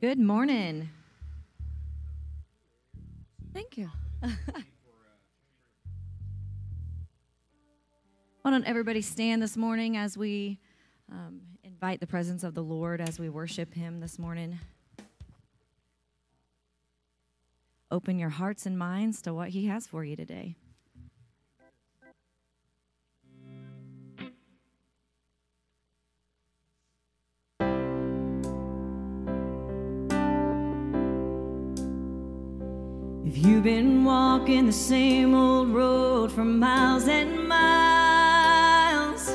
Good morning. Thank you. Why don't everybody stand this morning as we um, invite the presence of the Lord as we worship Him this morning? Open your hearts and minds to what He has for you today. If you've been walking the same old road for miles and miles,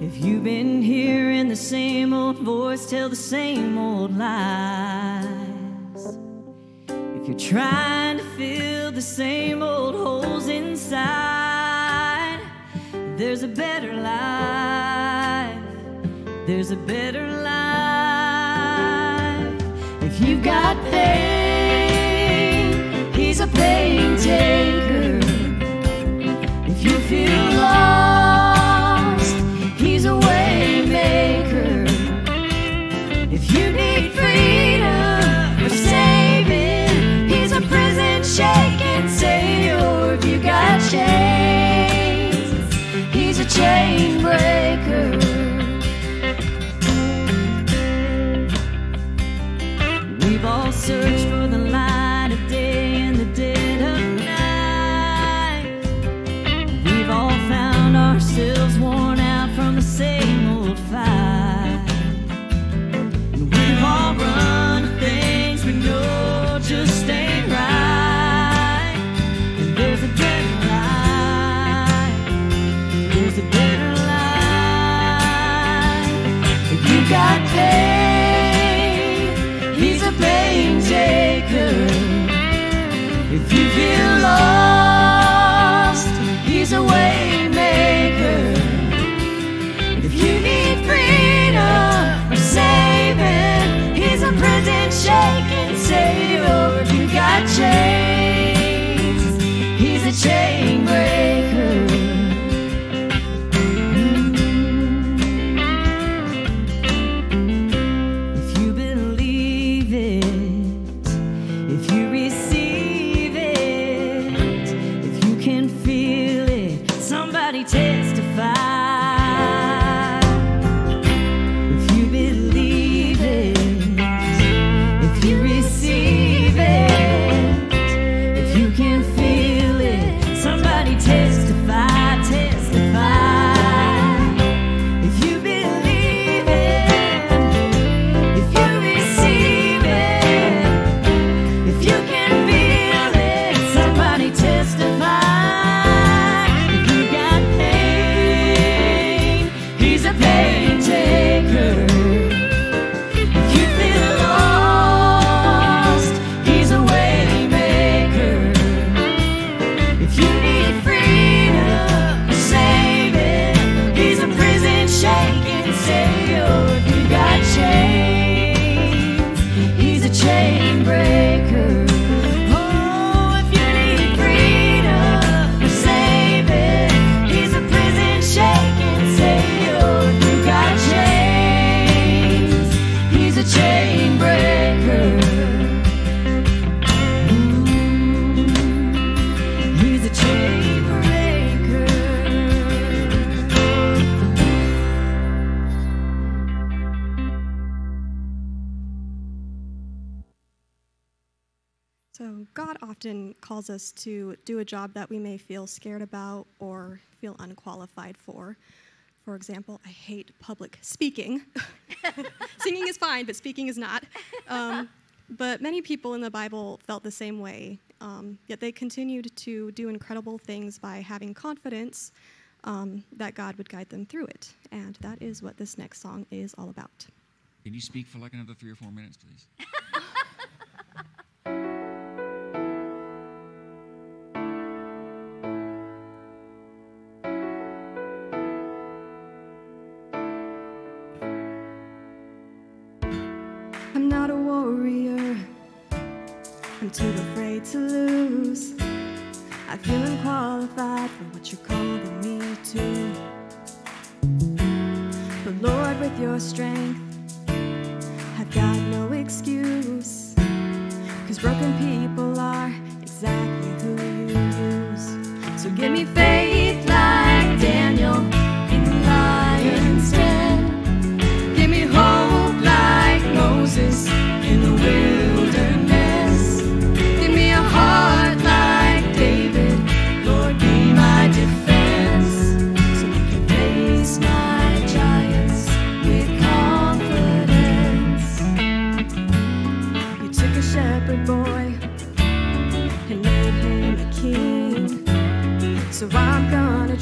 if you've been hearing the same old voice tell the same old lies, if you're trying to fill the same old holes inside, there's a better life. There's a better life. If you've got pain, pain taker. If you feel lost, calls us to do a job that we may feel scared about or feel unqualified for. For example, I hate public speaking. Singing is fine, but speaking is not. Um, but many people in the Bible felt the same way, um, yet they continued to do incredible things by having confidence um, that God would guide them through it. And that is what this next song is all about. Can you speak for like another three or four minutes, please? I feel unqualified for what you're calling me to. But Lord, with your strength, I've got no excuse. Cause broken people are exactly who you use. So give me faith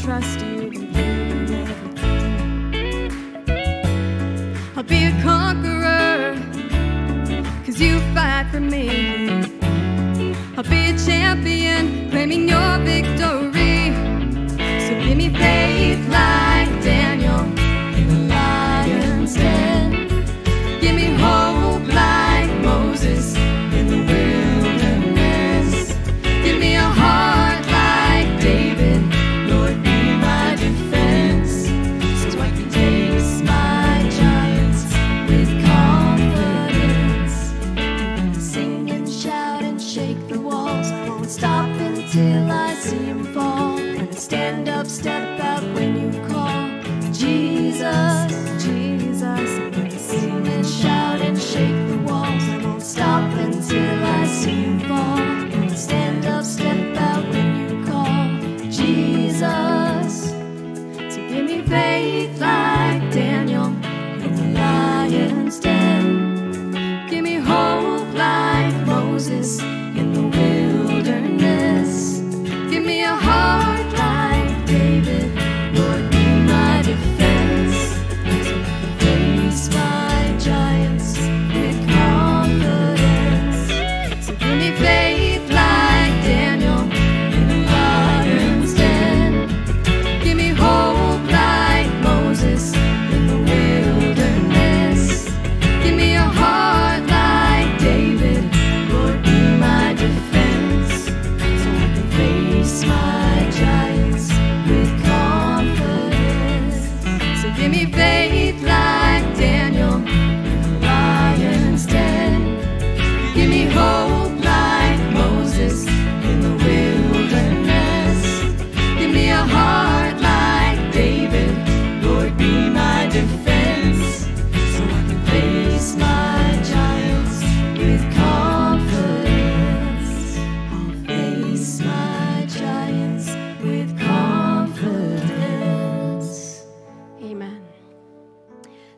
trust you. I'll be a conqueror, cause you fight for me. I'll be a champion, claiming your victory.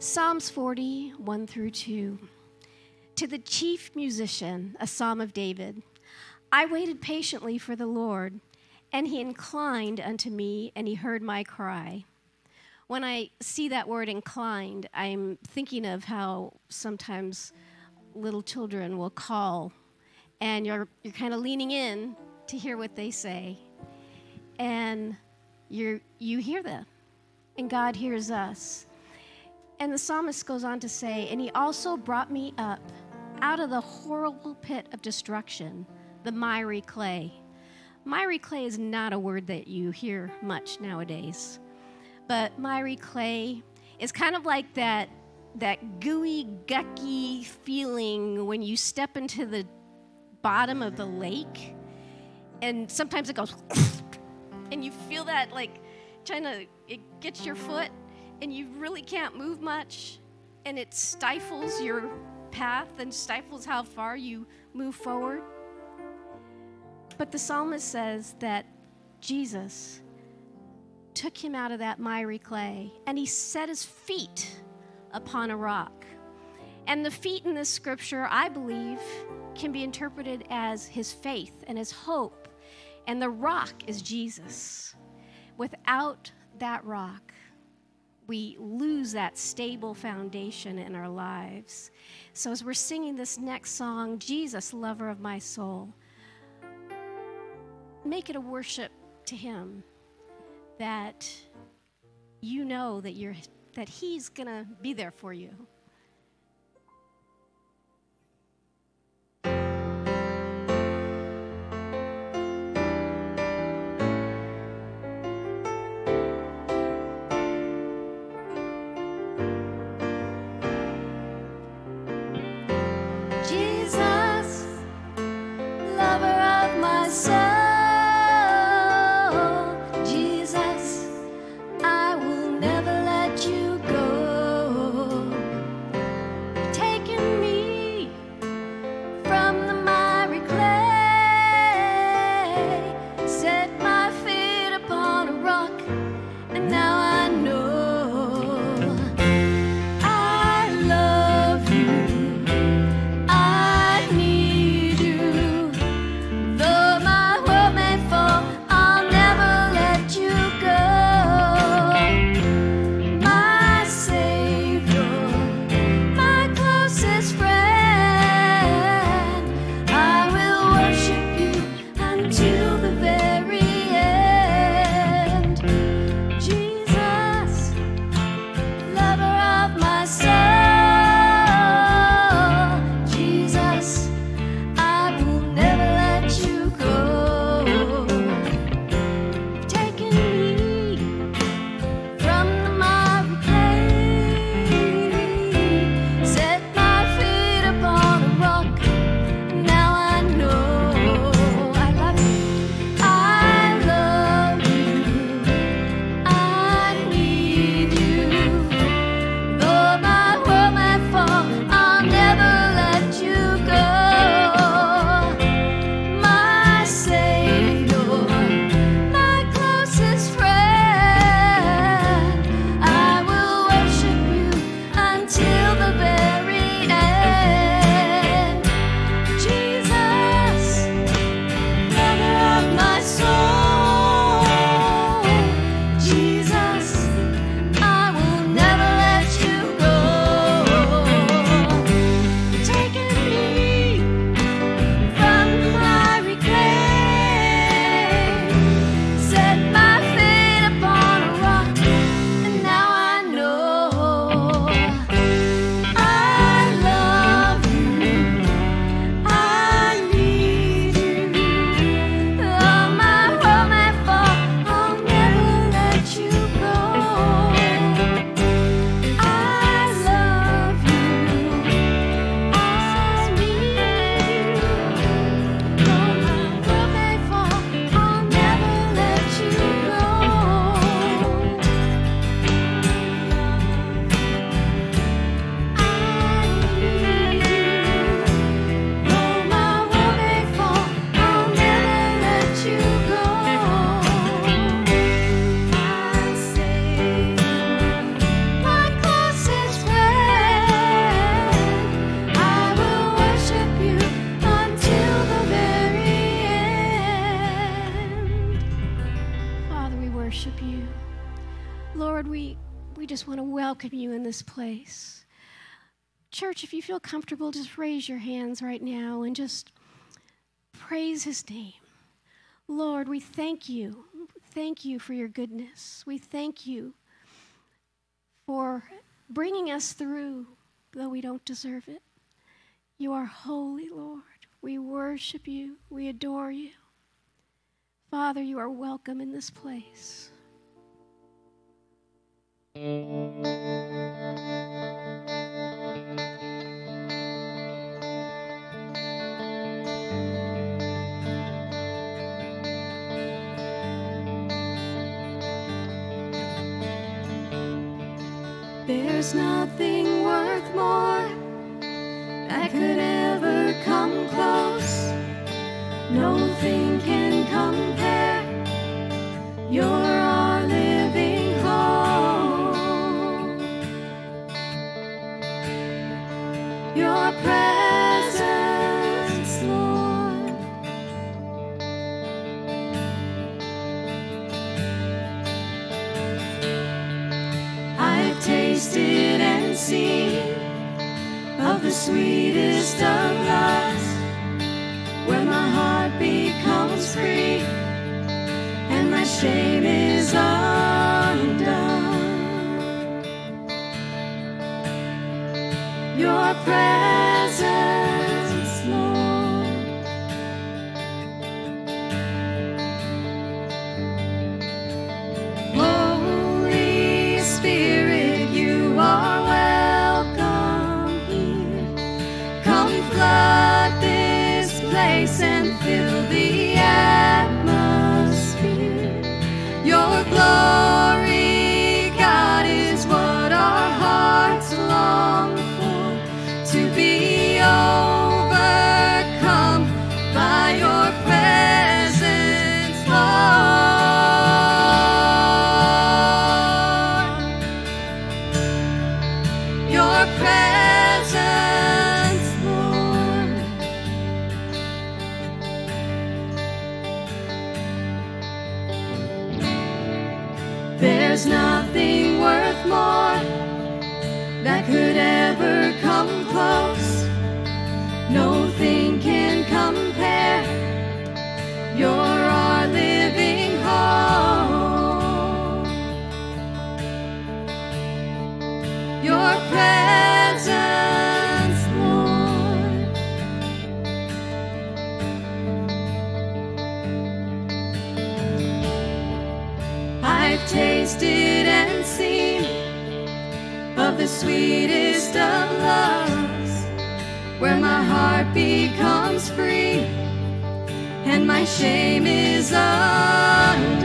Psalms 40, 1 through 2. To the chief musician, a psalm of David. I waited patiently for the Lord, and he inclined unto me, and he heard my cry. When I see that word inclined, I'm thinking of how sometimes little children will call, and you're, you're kind of leaning in to hear what they say. And you're, you hear them, and God hears us. And the psalmist goes on to say, And he also brought me up out of the horrible pit of destruction, the miry clay. Miry clay is not a word that you hear much nowadays, but miry clay is kind of like that, that gooey, gucky feeling when you step into the bottom of the lake, and sometimes it goes, and you feel that like trying to, it gets your foot, and you really can't move much, and it stifles your path and stifles how far you move forward. But the psalmist says that Jesus took him out of that miry clay and he set his feet upon a rock. And the feet in this scripture, I believe, can be interpreted as his faith and his hope. And the rock is Jesus. Without that rock, we lose that stable foundation in our lives. So, as we're singing this next song, Jesus, lover of my soul, make it a worship to Him that you know that, you're, that He's going to be there for you. Welcome you in this place. Church, if you feel comfortable, just raise your hands right now and just praise his name. Lord, we thank you. Thank you for your goodness. We thank you for bringing us through, though we don't deserve it. You are holy, Lord. We worship you. We adore you. Father, you are welcome in this place. There's nothing worth more that could ever come close. Nothing can compare. You're sweetest of loves, where my heart becomes free and my shame is undone. Your presence, tasted and seen of the sweetest of loves, where my heart becomes free and my shame is undone.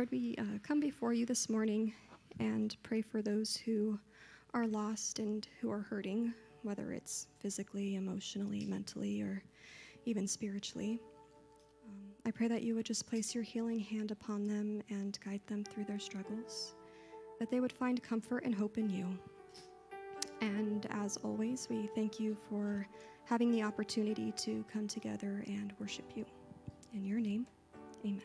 Lord, we uh, come before you this morning and pray for those who are lost and who are hurting, whether it's physically, emotionally, mentally, or even spiritually. Um, I pray that you would just place your healing hand upon them and guide them through their struggles, that they would find comfort and hope in you. And as always, we thank you for having the opportunity to come together and worship you. In your name, amen.